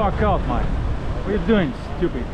fuck out, man. What are you doing, stupid?